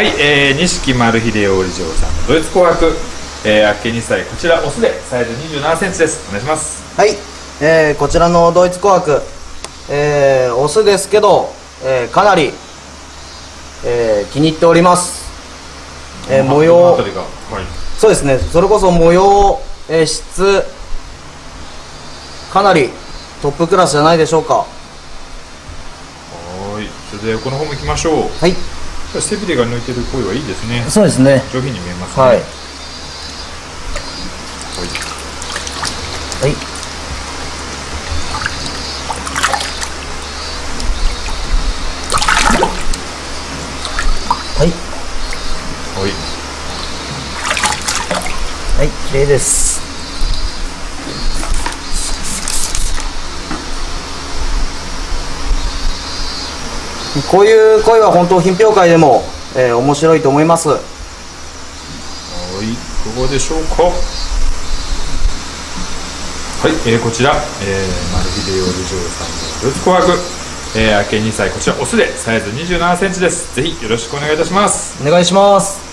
はい、えー、錦丸秀夫理事長さんのドイツ工学、えー、あっけ2歳こちらオスでサイズ2 7センチです。お願いします。はい、えー、こちらのドイツ工学、えー、オスですけど、えー、かなり、えー、気に入っております、えー、模様はい。そうですねそれこそ模様、えー、質かなりトップクラスじゃないでしょうか。はーい。それで横の方も行きましょう。はい背びれが抜いてる声はいいですね。そうですね。上品に見えますね。はいはい。はい。はい。はい。はい綺麗ですこういう声は本当品評会でも、えー面白いと思います。はいどこでしょうか。はい、えー、こちら、えー、丸秀夫理事長さんのドイツ工学えー、明け2歳こちらオスでサイズ2 7センチです。ぜひよろしくお願いいたします。お願いします